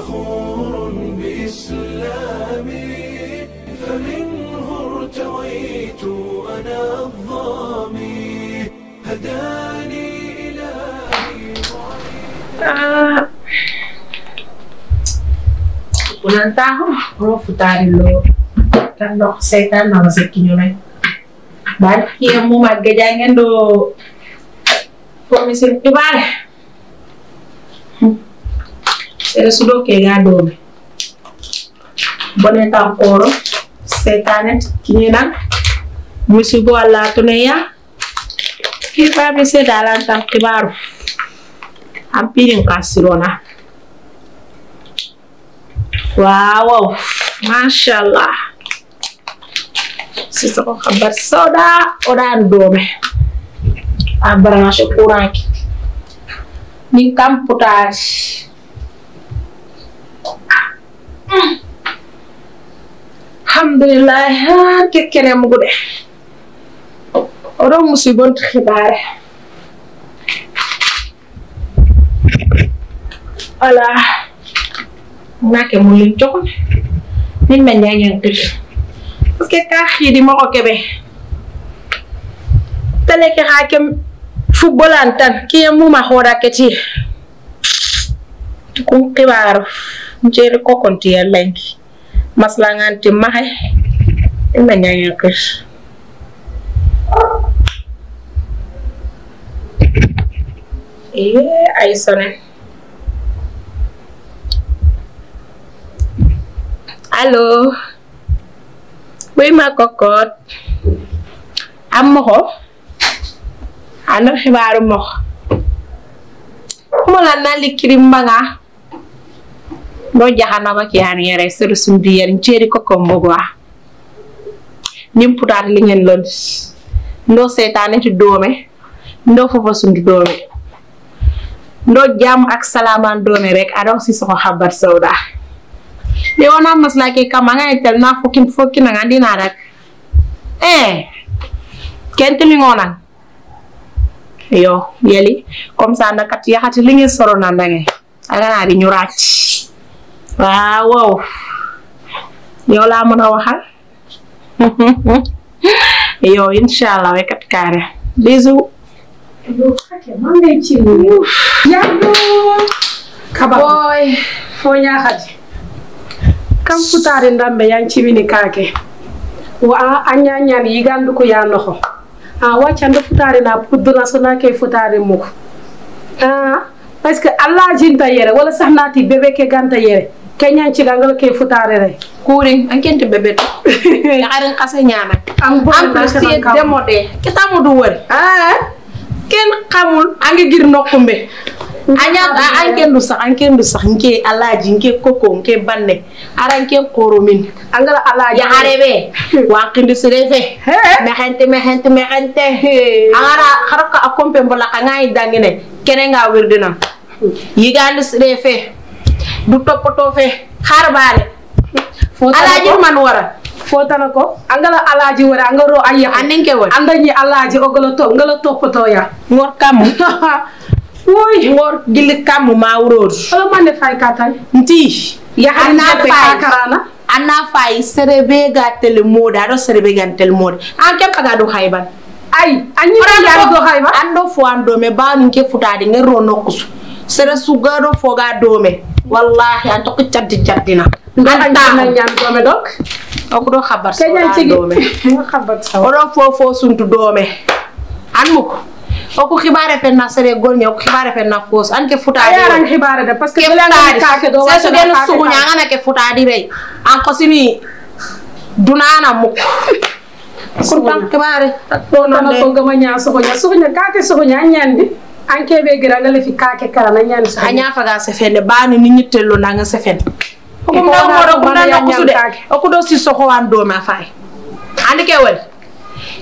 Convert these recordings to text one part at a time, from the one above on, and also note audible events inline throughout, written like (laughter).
فخور بإسلامي فمنه ارتويت أنا الظامي هداني إلهي Ah. Ulang tahun, oh futari lo. Kan dok setan nama sekinyo na. Balik yang mo magajangan do. Komisin ibare. Sere sudo ke ga do. Bone tamporo. Setanet kinyenan. Musibo Allah tuneya. Kipa bi se dalan tam kibaru. an filin kasirona wow masha Allah sisa ko kabar soda oda andome abara shi kuranki ni kam alhamdulilah kekkene mugude oɗon musigonto hibaare ala nake mulin cokone min me ñañantude par ce que ka xiidima ko keɓe teleke xa kem fuɓbolan tan. Kiye muma xoora keti tukun xibaarof jeli ko konti ya lenki masla nganti mahe ima nyanya kish ee aisone alo. Wima kokot. Ammo ho anar xibaaru mo xumala na likiri mbanga ndo jaxanama ki an yere sere sumbi yer njeri koko mbogwa nim putaat li ngeen lon ndo seetaane ti doome ndo fofa sundu doome ndo jam ak salaman doome rek aɗon si soko habar sawda. De wona maslake kam anga tel na fokin fokin nga dina rak. Eh kenti li ngonan yo yeli comme ça na kat yaxati li ngi soro na ndange aga na di ñurat waaw. Wow yow la mëna waxal. (laughs) Yo inshallah way kat kare bisous Yallo kaba boy. Fo ñaxati kam futare ndambe yan cimini kake wa a a ñañan yigandu ko ya noxo. A waccande futare na pudduna sona ke futare muko a parce que allah jinta yere wala sax bebe ke ganta yere. Ke ñanciga ngala ke futare re kuring an kenti bebeto (laughs) yaxarin xase ñana am bo en plus tie demode kita mu du wër. Ah? Ken xamul ange gir nokkumbe anya an du sax an du sax. Nke alaji nke koko nke banne. Ara nke koromin angala allah ya harebe (laughs) wa kindi serefe He. mehente mehente mehente angara haraka akompe mbola kangai dangine kene nga wirdina yigandi serefe du toppatoo fee. Xaar baale. alaaji man wara fotana ko. Angala alaaji wara anga ro ayi aninke wara anda ni alaaji ogala to ngala toppatoo ya. Ngor kam (laughs) woy ngor gilli kam ma wuroor nti. Ya anna fay karana. Anna fay serebe gatele moda do serebe gantel moda an kepa ga do hayban ay anyi fo ando me ba nke futade ngero nokusu sere sugado foga do me wallahi an to ko caddi anyi na ta ñaan do me dok. Ko do khabar so keñan cigi do me xabat saw o do fo fo suntu do me an muko o ko khibare fen na sere golnya o ko khibare fen na fos an ke futade ayaran xibaare de parce que ke bela nga kake do se su genu sugu ñangana ke futadi rey an ko sini dunana mukko kurtan kibare. Do na ko gama ñaa soxoña soxoña kake soxoña ñandi anke ɓe giraɗale fi kake kala na ñani a ñafaga sefende bani ni ñittello naga sefende okum ɗagumoɗo okum ɗannakusude okuɗo si sohowan doma faye andi ke wali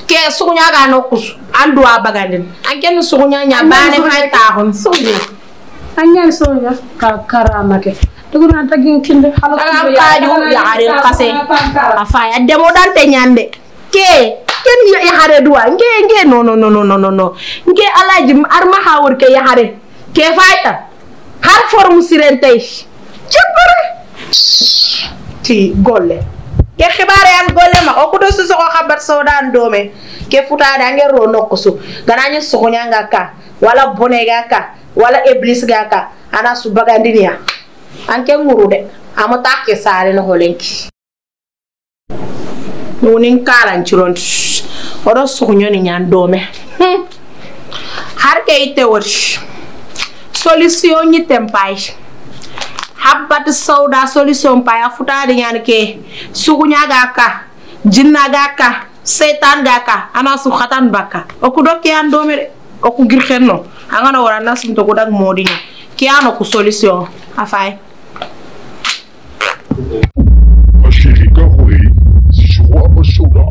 ke suguñaga nokkusu an duwa bagandin. An kenni suguñaña bane fay taxun an ñani soña ka karamake dugunan tagin kinde halaaa kaaju yaxarin kase a faye a demoɗante ñande ke ken yaxare duwa nke nke no no no no no no no. Nke alaji ar ma hawur ke yaxare ke fayta har forme siren tay jepare ti golle. Ke xibare an golle ma. O kudo su soko xabar sodan dome. Ke futade ange ro nokkusu ganañi sogoñanga ka. Wala bonega ka. Wala iblis ga ka. Ana su bagandiniya anke nguru de. Amo ta ke sare no holenki Nuning karan ciron odo sugunyo ni dome hmm. har ke ite wor solution ni tempai habbat sauda solution pa afuta de nyan ke. Sugunya ga ka jinna setan ga ana su khatan baka Oku ke an dome oku gir xenno angana wara nasum to godak modi ni ki ku solution? Afay. shoot up or shoot.